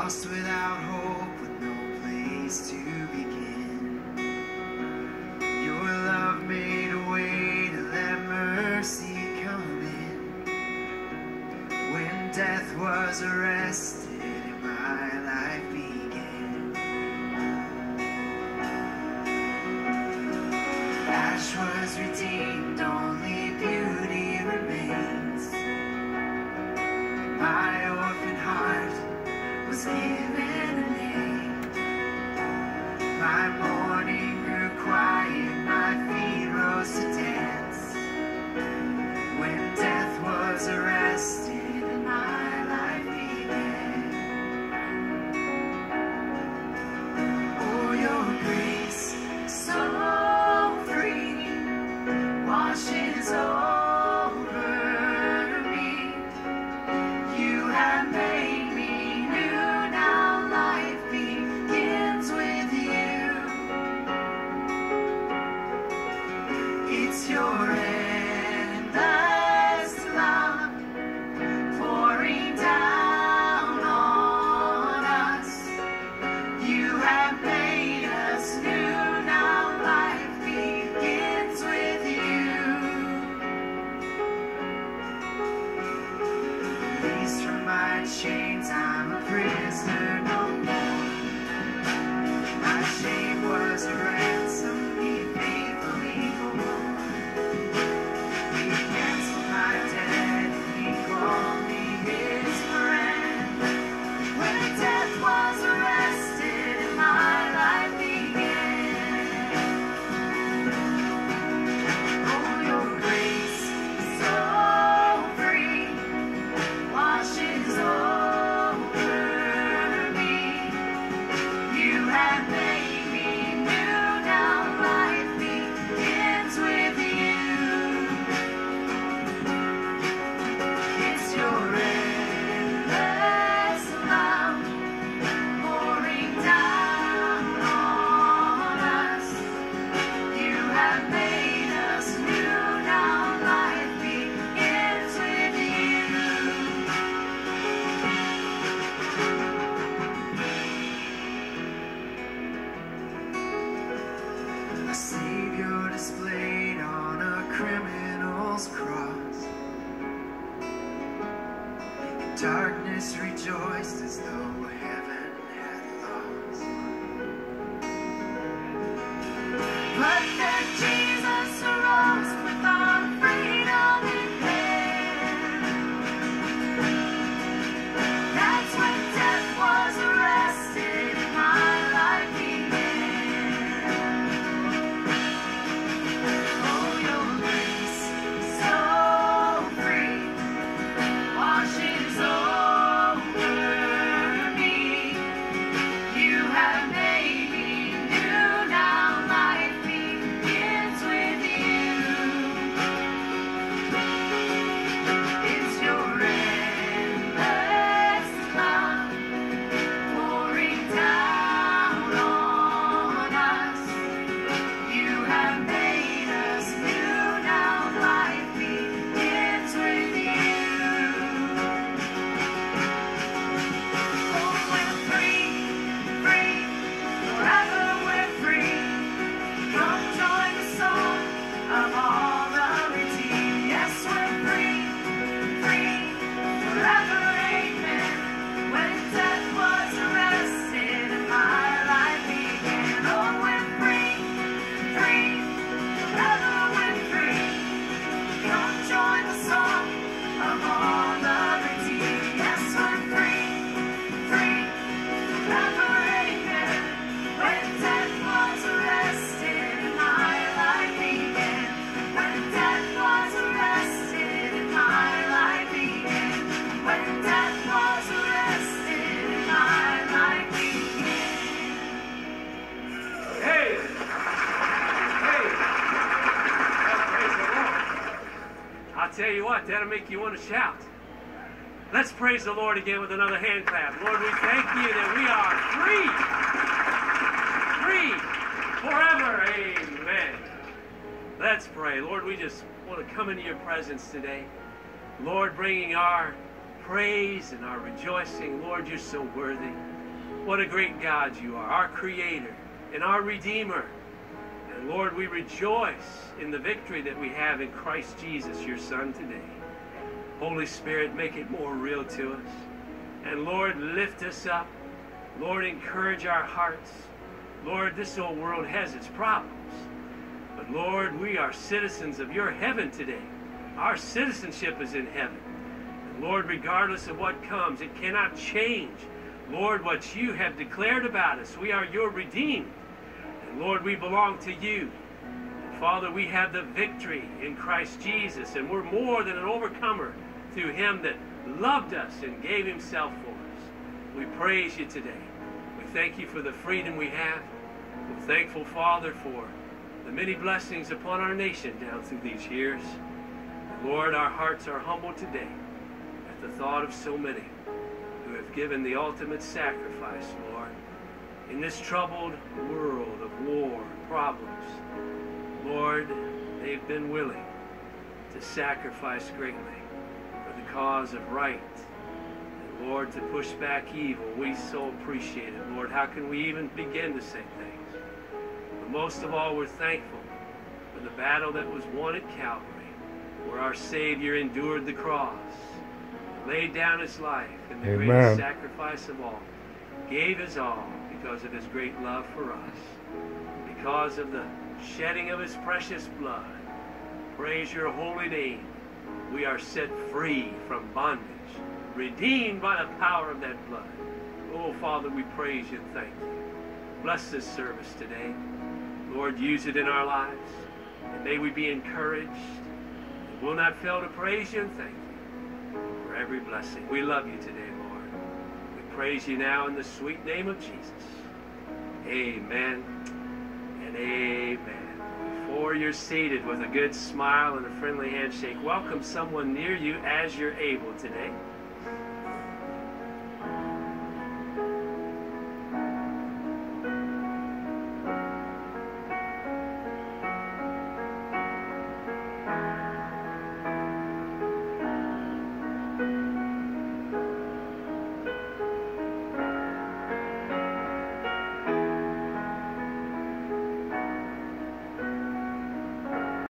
Lost without hope, with no place to begin. Your love made a way to let mercy come in. When death was arrested. was given. darkness rejoiced as though heaven got to make you want to shout. Let's praise the Lord again with another hand clap. Lord, we thank you that we are free, free forever. Amen. Let's pray. Lord, we just want to come into your presence today. Lord, bringing our praise and our rejoicing. Lord, you're so worthy. What a great God you are, our creator and our redeemer. Lord, we rejoice in the victory that we have in Christ Jesus, your Son, today. Holy Spirit, make it more real to us. And Lord, lift us up. Lord, encourage our hearts. Lord, this old world has its problems. But Lord, we are citizens of your heaven today. Our citizenship is in heaven. And Lord, regardless of what comes, it cannot change. Lord, what you have declared about us, we are your redeemed. And Lord, we belong to you. Father, we have the victory in Christ Jesus, and we're more than an overcomer through him that loved us and gave himself for us. We praise you today. We thank you for the freedom we have. We're thankful, Father, for the many blessings upon our nation down through these years. Lord, our hearts are humbled today at the thought of so many who have given the ultimate sacrifice, Lord, in this troubled world of war and problems. Lord, they've been willing to sacrifice greatly for the cause of right. And Lord, to push back evil. We so appreciate it, Lord. How can we even begin to say thanks? But most of all, we're thankful for the battle that was won at Calvary, where our Savior endured the cross, laid down his life in the Amen. greatest sacrifice of all, gave his all because of his great love for us, because of the shedding of his precious blood. Praise your holy name. We are set free from bondage, redeemed by the power of that blood. Oh, Father, we praise you and thank you. Bless this service today. Lord, use it in our lives. And may we be encouraged. We'll not fail to praise you and thank you for every blessing. We love you today, Lord. Praise you now in the sweet name of Jesus. Amen and amen. Before you're seated with a good smile and a friendly handshake, welcome someone near you as you're able today.